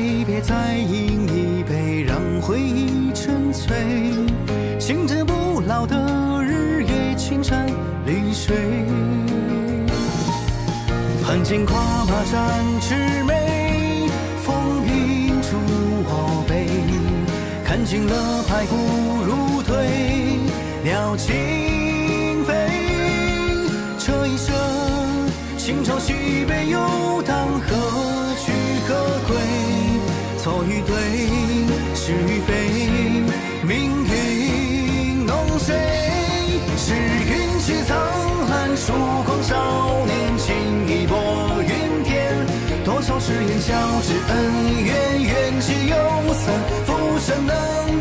白，别再饮一杯，让回忆沉醉。醒着不老的日月，青山绿水。盘剑跨马展魑魅，风云逐我悲。看尽了白骨如堆，鸟惊飞。这一生，新朝西北游荡，何？错与对，是与非，命运弄谁？是云气苍蓝，曙光少年，情义拨云天。多少誓言交织恩怨，缘起又散，浮生能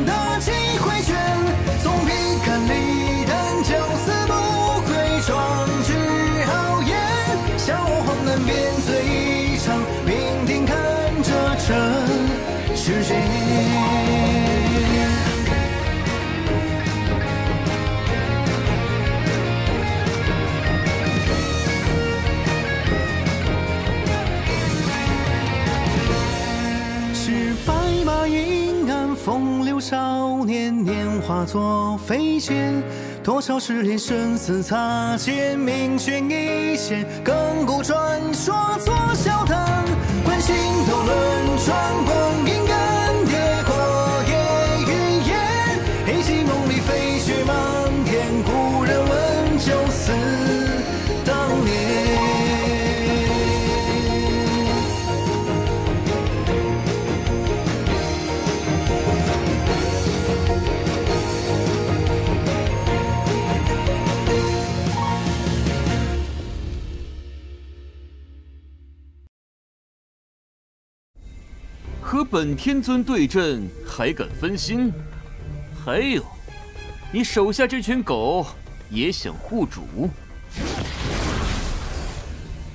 世间。是白马银鞍，风流少年，年华作飞剑。多少失恋生死擦肩，命悬一线，亘古传说作笑谈。关心斗轮转，光阴本天尊对阵还敢分心？还有，你手下这群狗也想护主？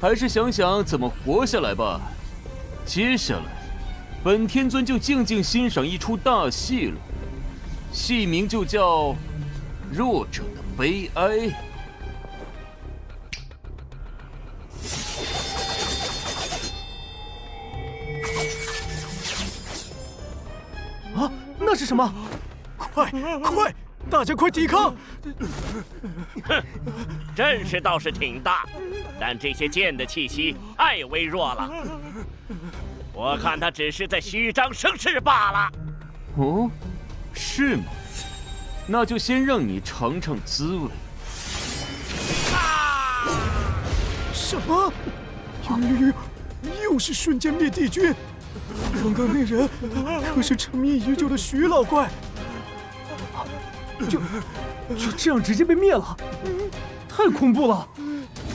还是想想怎么活下来吧。接下来，本天尊就静静欣赏一出大戏了，戏名就叫《弱者的悲哀》。啊，那是什么？快快，大家快抵抗！哼阵势倒是挺大，但这些剑的气息太微弱了。我看他只是在虚张声势罢了。哦，是吗？那就先让你尝尝滋味。啊什么？又又又是瞬间灭帝君！刚刚那人可是沉迷已久的徐老怪，就就这样直接被灭了，太恐怖了！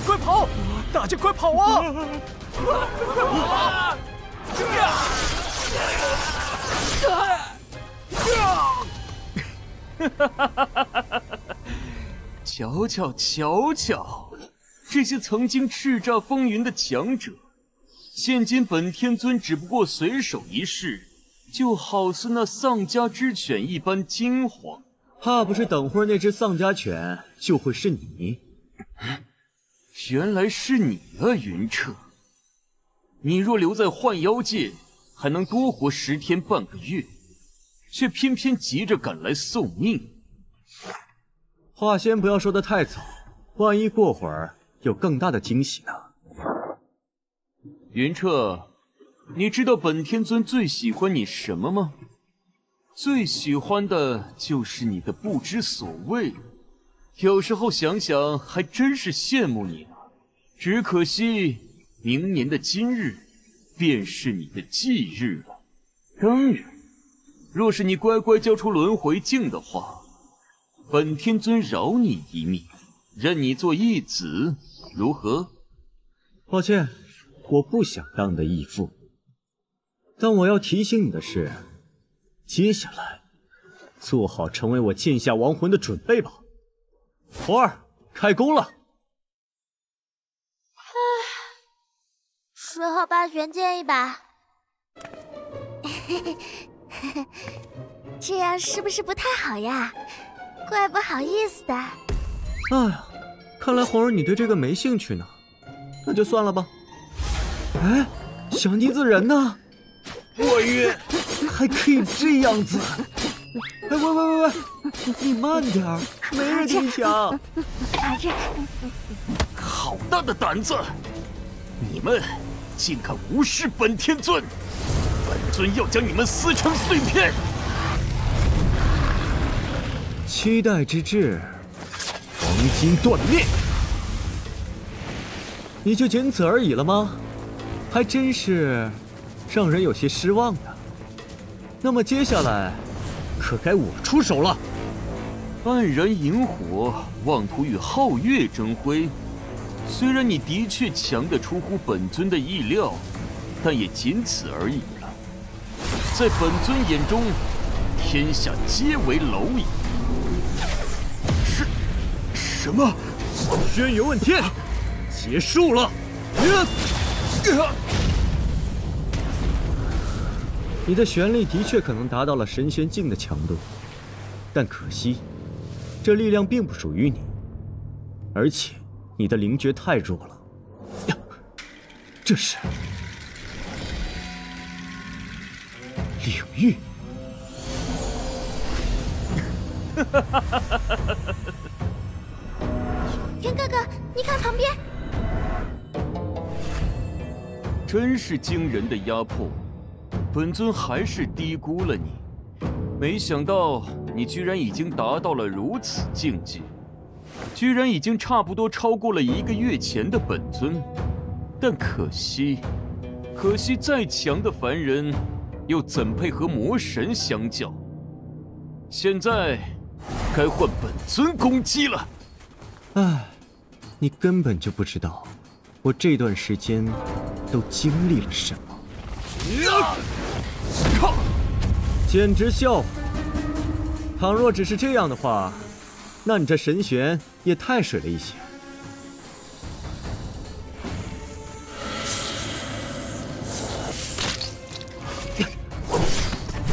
快跑！大家快跑啊！瞧瞧瞧瞧，这些曾经叱咤风云的强者，现今本天尊只不过随手一试，就好似那丧家之犬一般惊慌。怕不是等会儿那只丧家犬就会是你？原来是你啊，云彻！你若留在幻妖界，还能多活十天半个月，却偏偏急着赶来送命。话先不要说的太早，万一过会儿有更大的惊喜呢？云彻，你知道本天尊最喜欢你什么吗？最喜欢的就是你的不知所谓。有时候想想，还真是羡慕你呢。只可惜，明年的今日，便是你的忌日了。当然，若是你乖乖交出轮回镜的话，本天尊饶你一命，认你做义子，如何？抱歉，我不想当你的义父。但我要提醒你的是，接下来做好成为我剑下亡魂的准备吧。徒儿，开工了。十号八玄剑一把，这样是不是不太好呀？怪不好意思的。哎呀，看来红儿你对这个没兴趣呢，那就算了吧。哎，小妮子人呢？我晕，还可以这样子？哎，喂喂喂喂，你慢点，没人跟你抢。好大的胆子！你们竟敢无视本天尊！本尊要将你们撕成碎片！期待之至，黄金断裂。你就仅此而已了吗？还真是让人有些失望呢。那么接下来，可该我出手了。黯然萤火，妄图与皓月争辉。虽然你的确强得出乎本尊的意料，但也仅此而已了。在本尊眼中，天下皆为蝼蚁。是，什么？轩辕问天，结束了。你的玄力的确可能达到了神玄境的强度，但可惜，这力量并不属于你，而且你的灵觉太弱了。呀，这是领域。天哥哥，你看旁边，真是惊人的压迫，本尊还是低估了你。没想到你居然已经达到了如此境界，居然已经差不多超过了一个月前的本尊。但可惜，可惜再强的凡人，又怎配和魔神相较？现在该换本尊攻击了。唉，你根本就不知道，我这段时间都经历了什么，靠！简直笑话！倘若只是这样的话，那你这神玄也太水了一些。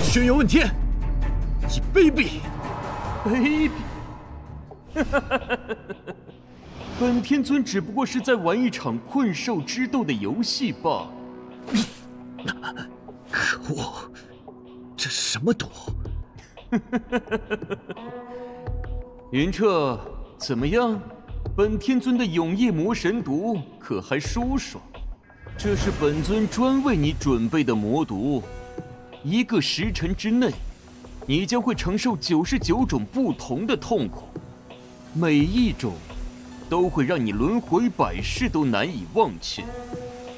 轩辕问天，你卑鄙！卑鄙！本天尊只不过是在玩一场困兽之斗的游戏罢了。可恶，这什么毒？云彻，怎么样？本天尊的永夜魔神毒可还舒爽？这是本尊专为你准备的魔毒，一个时辰之内，你将会承受九十九种不同的痛苦，每一种都会让你轮回百世都难以忘却，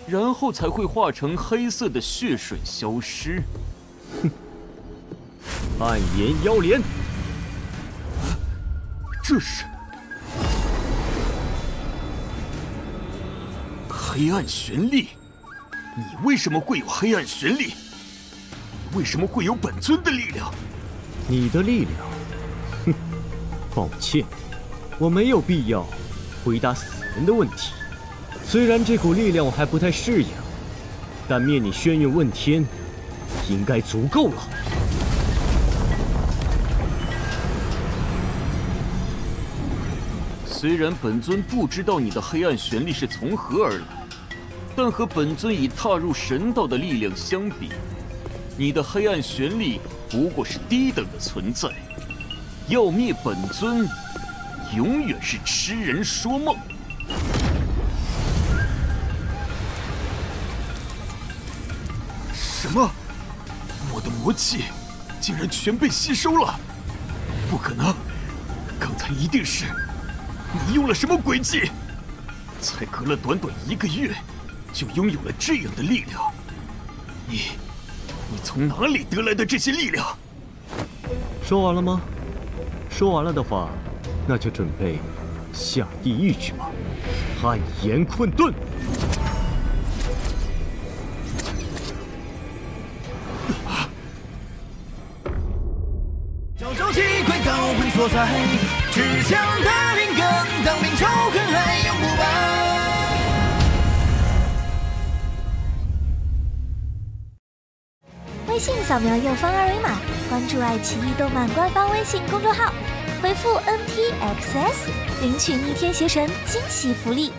然后才会化成黑色的血水消失。哼 暗炎妖莲，这是黑暗玄力，你为什么会有黑暗玄力？你为什么会有本尊的力量？你的力量？哼，抱歉，我没有必要回答死人的问题。虽然这股力量我还不太适应，但灭你轩辕问天应该足够了。虽然本尊不知道你的黑暗玄力是从何而来，但和本尊已踏入神道的力量相比，你的黑暗玄力不过是低等的存在。要灭本尊，永远是痴人说梦。什么？我的魔气竟然全被吸收了？不可能！刚才一定是……你用了什么诡计？才隔了短短一个月，就拥有了这样的力量？你，你从哪里得来的这些力量？说完了吗？说完了的话，那就准备下地狱去吧。暗炎困顿。在，持枪踏灵根，当兵仇恨来永不败。微信扫描右方二维码，关注爱奇艺动漫官方微信公众号，回复 NTXS 领取逆天邪神惊喜福利。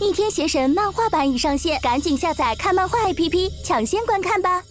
逆天邪神漫画版已上线，赶紧下载看漫画 APP，抢先观看吧。